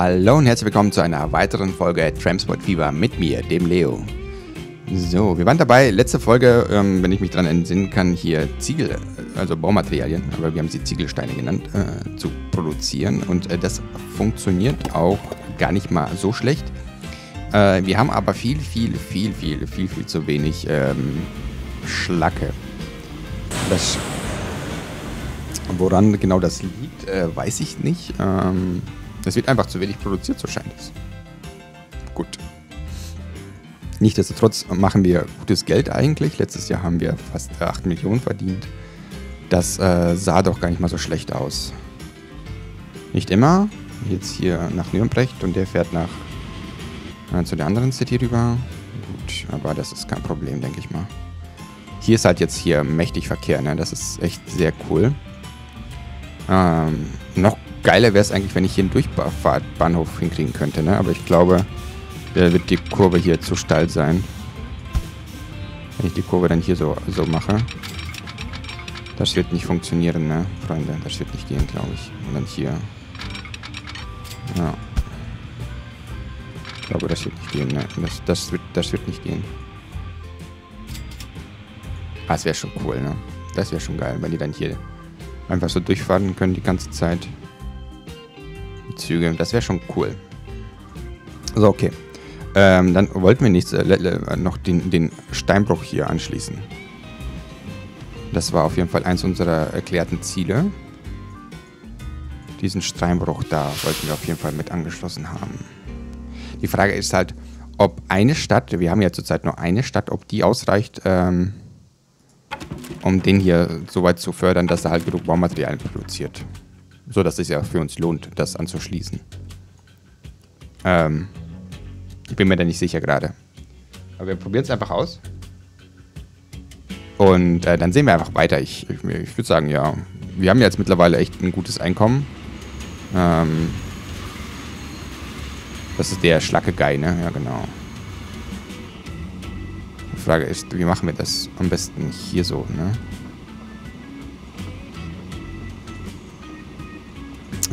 Hallo und herzlich willkommen zu einer weiteren Folge Tramsport Fever mit mir, dem Leo. So, wir waren dabei, letzte Folge, ähm, wenn ich mich daran entsinnen kann, hier Ziegel, also Baumaterialien, aber wir haben sie Ziegelsteine genannt, äh, zu produzieren. Und äh, das funktioniert auch gar nicht mal so schlecht. Äh, wir haben aber viel, viel, viel, viel, viel, viel zu wenig ähm, Schlacke. Das, woran genau das liegt, äh, weiß ich nicht. Ähm, es wird einfach zu wenig produziert, so scheint es. Gut. Nichtsdestotrotz machen wir gutes Geld eigentlich. Letztes Jahr haben wir fast 8 Millionen verdient. Das äh, sah doch gar nicht mal so schlecht aus. Nicht immer. Jetzt hier nach Nürnberg und der fährt nach äh, zu der anderen City rüber. Gut, aber das ist kein Problem, denke ich mal. Hier ist halt jetzt hier mächtig Verkehr, ne? Das ist echt sehr cool. Ähm, noch geiler wäre es eigentlich, wenn ich hier einen Durchfahrtbahnhof hinkriegen könnte, ne? Aber ich glaube, da wird die Kurve hier zu steil sein. Wenn ich die Kurve dann hier so, so mache. Das wird nicht funktionieren, ne, Freunde? Das wird nicht gehen, glaube ich. Und dann hier. Ja. Ich glaube, das wird nicht gehen, ne? Das, das, wird, das wird nicht gehen. Ah, das wäre schon cool, ne? Das wäre schon geil, wenn die dann hier einfach so durchfahren können die ganze Zeit. Züge, das wäre schon cool. So, okay. Ähm, dann wollten wir nicht äh, noch den, den Steinbruch hier anschließen. Das war auf jeden Fall eins unserer erklärten Ziele. Diesen Steinbruch da wollten wir auf jeden Fall mit angeschlossen haben. Die Frage ist halt, ob eine Stadt, wir haben ja zurzeit nur eine Stadt, ob die ausreicht, ähm, um den hier so weit zu fördern, dass er halt genug Baumaterialien produziert. So dass es ja für uns lohnt, das anzuschließen. Ähm, ich bin mir da nicht sicher gerade. Aber wir probieren es einfach aus. Und äh, dann sehen wir einfach weiter. Ich, ich, ich würde sagen, ja, wir haben jetzt mittlerweile echt ein gutes Einkommen. Ähm, das ist der Schlacke Guy, ne? Ja, genau. Die Frage ist, wie machen wir das am besten hier so, ne?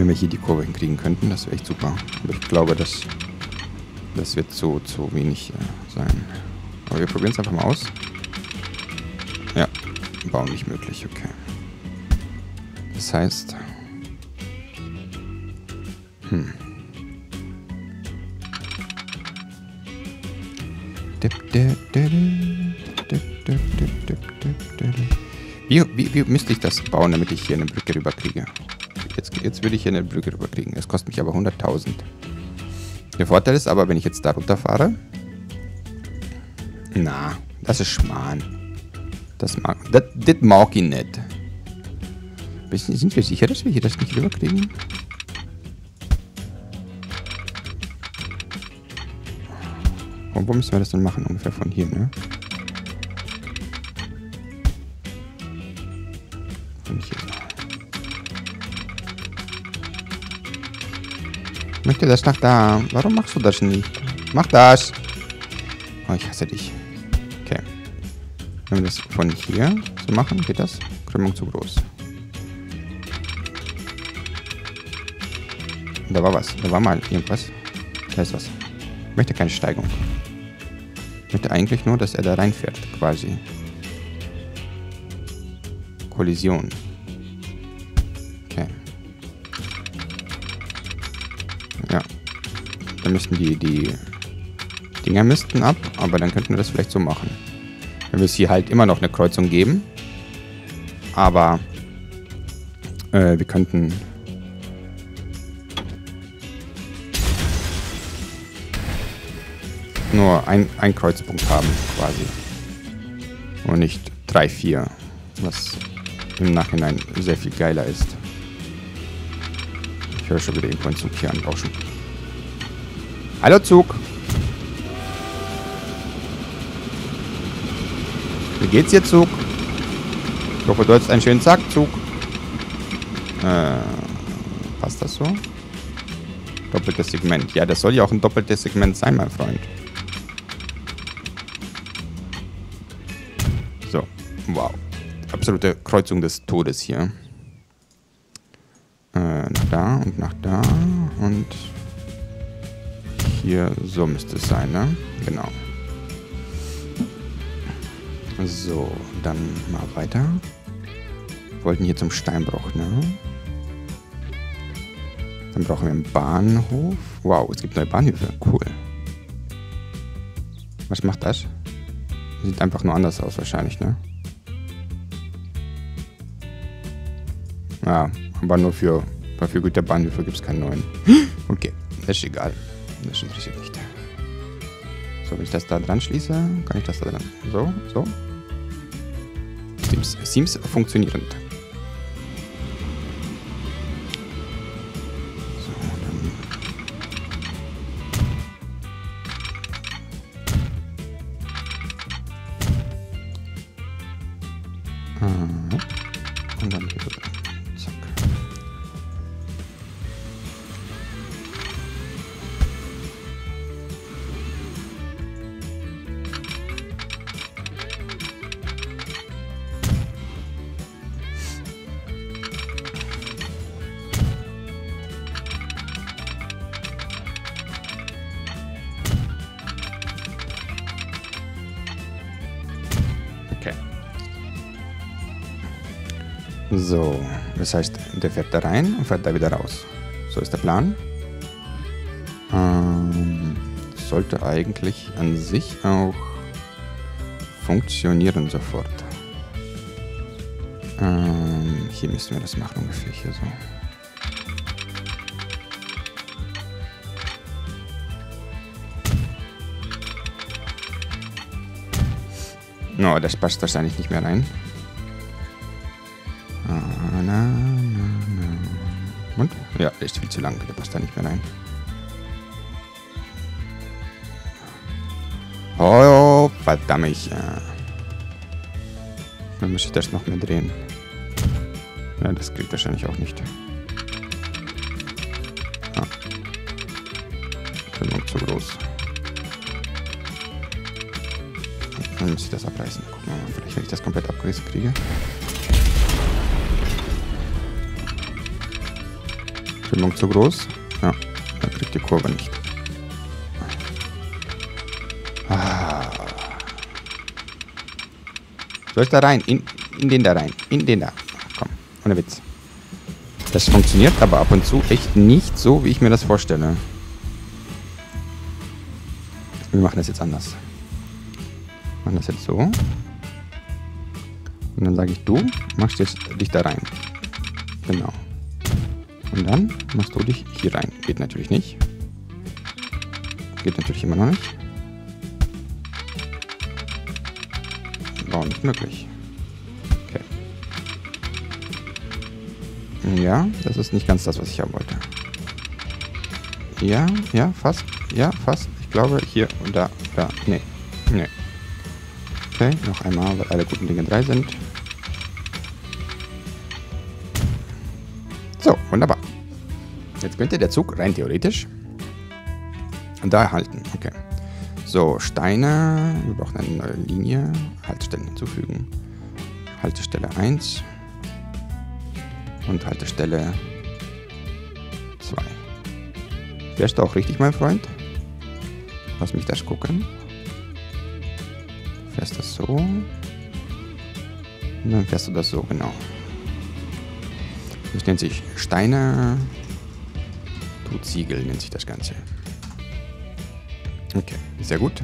Wenn wir hier die Kurve hinkriegen könnten, das wäre echt super. Ich glaube, das, das wird zu, zu wenig äh, sein. Aber wir probieren es einfach mal aus. Ja, Bau nicht möglich, okay. Das heißt... Hm. Wie, wie, wie müsste ich das bauen, damit ich hier eine Brücke rüberkriege? Jetzt, jetzt würde ich hier eine Brücke rüberkriegen. Es kostet mich aber 100.000. Der Vorteil ist aber, wenn ich jetzt da runterfahre... Na, das ist Schmarrn. Das mag, das, das mag ich nicht. Sind wir sicher, dass wir hier das nicht rüberkriegen? Und wo müssen wir das dann machen? Ungefähr von hier, ne? Von hier. Möchte das nach da. Warum machst du das nicht? Mach das! Oh, ich hasse dich. Okay. Wenn wir das von hier so machen, geht das? Krümmung zu groß. Da war was. Da war mal irgendwas. Da ist was. Ich möchte keine Steigung. Ich möchte eigentlich nur, dass er da reinfährt, quasi. Kollision. Dann müssten die, die Dinger müssten ab, aber dann könnten wir das vielleicht so machen. Wenn wir es hier halt immer noch eine Kreuzung geben. Aber äh, wir könnten nur ein, ein Kreuzpunkt haben, quasi. Und nicht drei, vier. Was im Nachhinein sehr viel geiler ist. Ich höre schon wieder irgendwo einen Zug hier anrauschen. Hallo Zug! Wie geht's dir, Zug? Ich hoffe, du hast einen schönen Tag, Zug. Äh, passt das so? Doppeltes Segment. Ja, das soll ja auch ein doppeltes Segment sein, mein Freund. So, wow. Absolute Kreuzung des Todes hier. Äh, nach da und nach da und hier, so müsste es sein, ne? Genau. So, dann mal weiter. Wollten hier zum Steinbruch, ne? Dann brauchen wir einen Bahnhof. Wow, es gibt neue Bahnhöfe. Cool. Was macht das? Sieht einfach nur anders aus wahrscheinlich, ne? Ja, aber nur für, für Güterbahnhöfe gibt es keinen neuen. Okay, ist egal. Das interessiert nicht. So, wenn ich das da dran schließe, kann ich das da dran. So, so. Seems, seems funktionierend. So, dann. Ah, So, das heißt, der fährt da rein und fährt da wieder raus. So ist der Plan. Ähm, sollte eigentlich an sich auch funktionieren sofort. Ähm, hier müssen wir das machen ungefähr hier so. No, das passt wahrscheinlich nicht mehr rein. Und? Ja, der ist viel zu lang, der passt da nicht mehr rein. Oh, verdammt. ich, äh. Dann muss ich das noch mehr drehen. Ja, das kriegt wahrscheinlich auch nicht. Ah. Füllung zu groß. Dann muss ich das abreißen. Gucken wir mal, vielleicht wenn ich das komplett abgerissen kriege. Füllung zu groß. Ja, dann kriegt die Kurve nicht. Ah. Soll ich da rein? In, in den da rein. In den da. Komm, ohne Witz. Das funktioniert aber ab und zu echt nicht so, wie ich mir das vorstelle. Wir machen das jetzt anders. Wir machen das jetzt so. Und dann sage ich, du machst jetzt dich da rein. Genau. Und dann machst du dich hier rein. Geht natürlich nicht. Geht natürlich immer noch nicht. War nicht möglich. Okay. Ja, das ist nicht ganz das, was ich haben wollte. Ja, ja, fast. Ja, fast. Ich glaube, hier und da, da. Nee. Nee. Okay, noch einmal, weil alle guten Dinge drei sind. So, wunderbar. Jetzt könnte der Zug rein theoretisch da halten. Okay. So, Steine. Wir brauchen eine neue Linie. Haltestellen hinzufügen. Haltestelle 1. Und Haltestelle 2. Fährst du auch richtig, mein Freund? Lass mich das gucken. Fährst das so. Und dann fährst du das so, genau. Das nennt sich Steine. Tut Ziegel nennt sich das Ganze. Okay, sehr gut.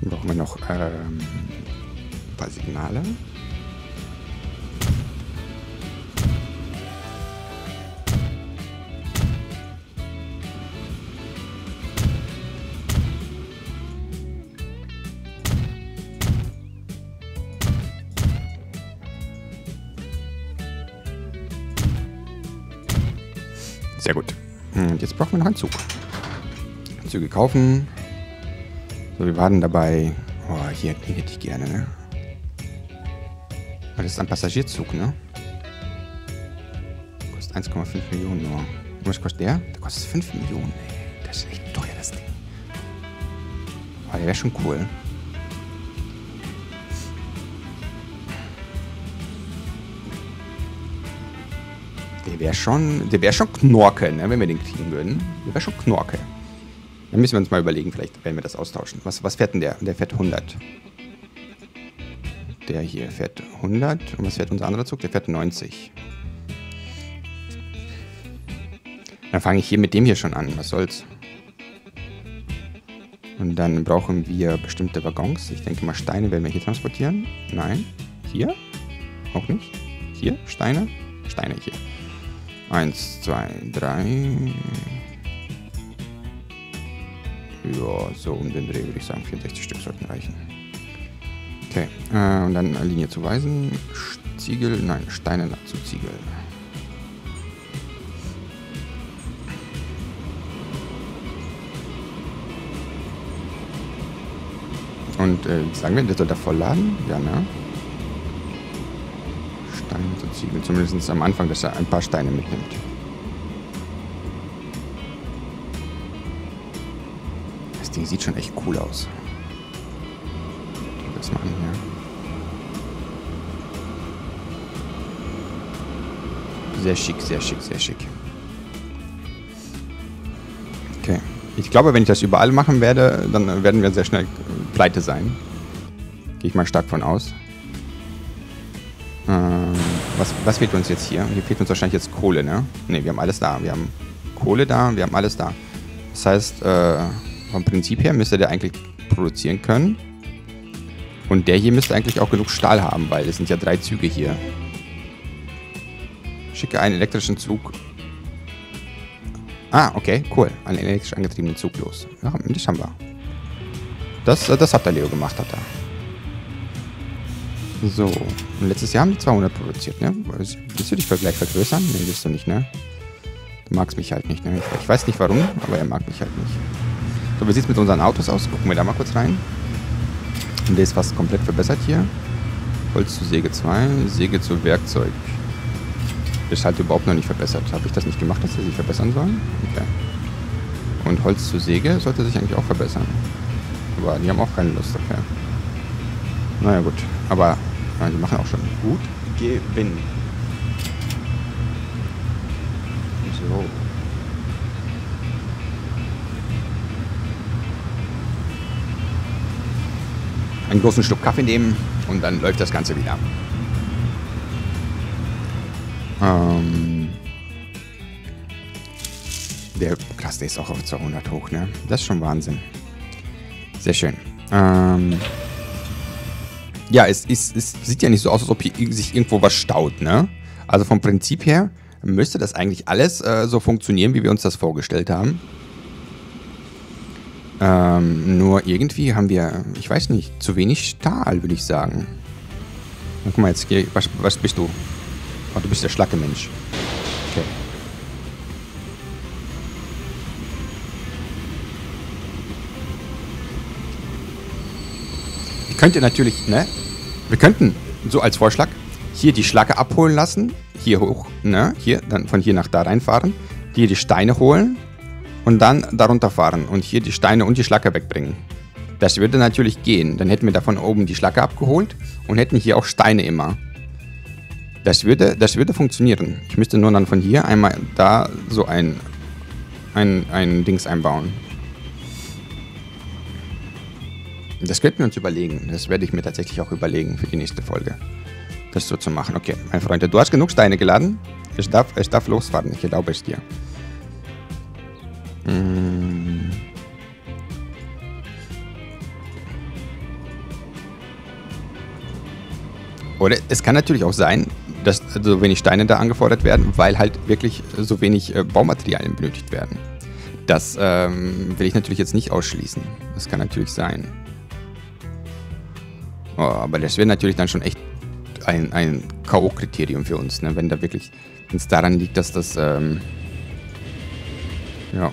Dann brauchen wir noch ähm, ein paar Signale. Sehr gut. Und jetzt brauchen wir noch einen Zug. Züge kaufen. So, wir waren dabei. Oh, hier den hätte ich gerne, ne? Das ist ein Passagierzug, ne? Kostet 1,5 Millionen nur. Was kostet der? Der kostet 5 Millionen, ey. Das ist echt teuer, das Ding. Aber der wäre schon cool. Der wäre schon, der schon Knorke, ne, wenn wir den kriegen würden. Der wäre schon Knorke. Dann müssen wir uns mal überlegen, vielleicht werden wir das austauschen. Was, was fährt denn der? Der fährt 100. Der hier fährt 100. Und was fährt unser anderer Zug? Der fährt 90. Dann fange ich hier mit dem hier schon an. Was soll's? Und dann brauchen wir bestimmte Waggons. Ich denke mal, Steine werden wir hier transportieren. Nein. Hier? Auch nicht. Hier? Steine? Steine hier. Eins, zwei, drei. Ja, so um den Dreh würde ich sagen, 64 Stück sollten reichen. Okay, äh, und dann Linie zu Weisen. Ziegel, nein, Steine zu Ziegel. Und äh, sagen wir, der soll da vollladen? Ja, ne? Ziegel. Zumindest am Anfang, dass er ein paar Steine mitnimmt. Das Ding sieht schon echt cool aus. Das mal an hier. Sehr schick, sehr schick, sehr schick. Okay. Ich glaube, wenn ich das überall machen werde, dann werden wir sehr schnell pleite sein. Gehe ich mal stark von aus. Was, was fehlt uns jetzt hier? Hier fehlt uns wahrscheinlich jetzt Kohle, ne? Ne, wir haben alles da. Wir haben Kohle da, wir haben alles da. Das heißt, äh, vom Prinzip her müsste der eigentlich produzieren können. Und der hier müsste eigentlich auch genug Stahl haben, weil es sind ja drei Züge hier. Schicke einen elektrischen Zug. Ah, okay, cool. Einen elektrisch angetriebenen Zug los. Ja, das haben wir. Das, äh, das hat der Leo gemacht, hat er. So. Und letztes Jahr haben die 200 produziert, ne? Willst du dich gleich vergrößern? Nee, willst du nicht, ne? Du magst mich halt nicht, ne? Ich weiß nicht warum, aber er mag mich halt nicht. So, wie sieht es mit unseren Autos aus? Gucken wir da mal kurz rein. Und der ist fast komplett verbessert hier. Holz zu Säge 2, Säge zu Werkzeug. Ist halt überhaupt noch nicht verbessert. Habe ich das nicht gemacht, dass er sich verbessern soll? Okay. Und Holz zu Säge sollte sich eigentlich auch verbessern. Aber die haben auch keine Lust, okay. Naja gut, aber ja, die machen auch schon gut Gewinn. So. Einen großen Schluck Kaffee nehmen und dann läuft das Ganze wieder. Ähm der, krass, der ist auch auf 200 hoch, ne? Das ist schon Wahnsinn. Sehr schön. Ähm ja, es, es, es sieht ja nicht so aus, als ob hier sich irgendwo was staut, ne? Also vom Prinzip her müsste das eigentlich alles äh, so funktionieren, wie wir uns das vorgestellt haben. Ähm, nur irgendwie haben wir, ich weiß nicht, zu wenig Stahl, würde ich sagen. Na, guck mal, jetzt, was, was bist du? Oh, du bist der schlacke Mensch. Okay. Ich könnte natürlich, ne? Wir könnten, so als Vorschlag, hier die Schlacke abholen lassen, hier hoch, ne? Hier, dann von hier nach da reinfahren, hier die Steine holen und dann darunter fahren und hier die Steine und die Schlacke wegbringen. Das würde natürlich gehen. Dann hätten wir da von oben die Schlacke abgeholt und hätten hier auch Steine immer. Das würde, das würde funktionieren. Ich müsste nur dann von hier einmal da so ein, ein, ein Dings einbauen. Das könnten wir uns überlegen. Das werde ich mir tatsächlich auch überlegen für die nächste Folge. Das so zu machen. Okay, mein Freund, du hast genug Steine geladen. Es darf, es darf losfahren. Ich erlaube es dir. Hm. Oder es kann natürlich auch sein, dass so wenig Steine da angefordert werden, weil halt wirklich so wenig äh, Baumaterialien benötigt werden. Das ähm, will ich natürlich jetzt nicht ausschließen. Das kann natürlich sein. Aber das wäre natürlich dann schon echt ein, ein K.O.-Kriterium für uns, ne? wenn da wirklich, es daran liegt, dass das, ähm, ja,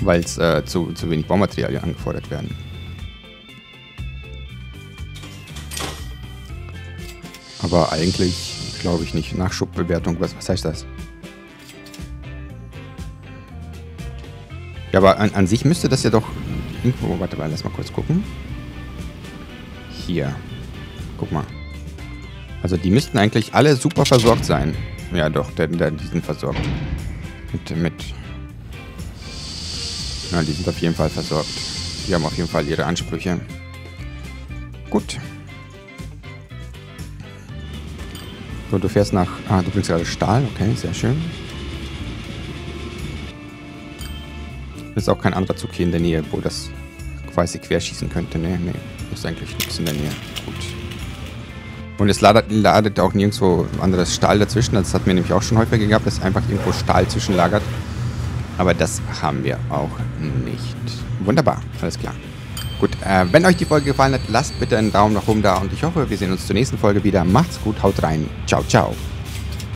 weil es äh, zu, zu wenig Baumaterialien angefordert werden. Aber eigentlich glaube ich nicht. Nachschubbewertung, was, was heißt das? Ja, aber an, an sich müsste das ja doch irgendwo. Warte mal, lass mal kurz gucken. Hier. Guck mal. Also die müssten eigentlich alle super versorgt sein. Ja doch, der, der, die sind versorgt. Mit, mit. Ja, die sind auf jeden Fall versorgt. Die haben auf jeden Fall ihre Ansprüche. Gut. So, du fährst nach. Ah, du bringst gerade Stahl. Okay, sehr schön. Ist auch kein anderer Zug hier in der Nähe, wo das quasi querschießen könnte. Nee, nee. Ist eigentlich nichts in der Nähe. Gut. Und es ladet, ladet auch nirgendwo anderes Stahl dazwischen. Das hat mir nämlich auch schon häufiger gehabt, dass einfach irgendwo Stahl zwischenlagert. Aber das haben wir auch nicht. Wunderbar, alles klar. Gut, äh, wenn euch die Folge gefallen hat, lasst bitte einen Daumen nach oben da und ich hoffe, wir sehen uns zur nächsten Folge wieder. Macht's gut, haut rein. Ciao, ciao.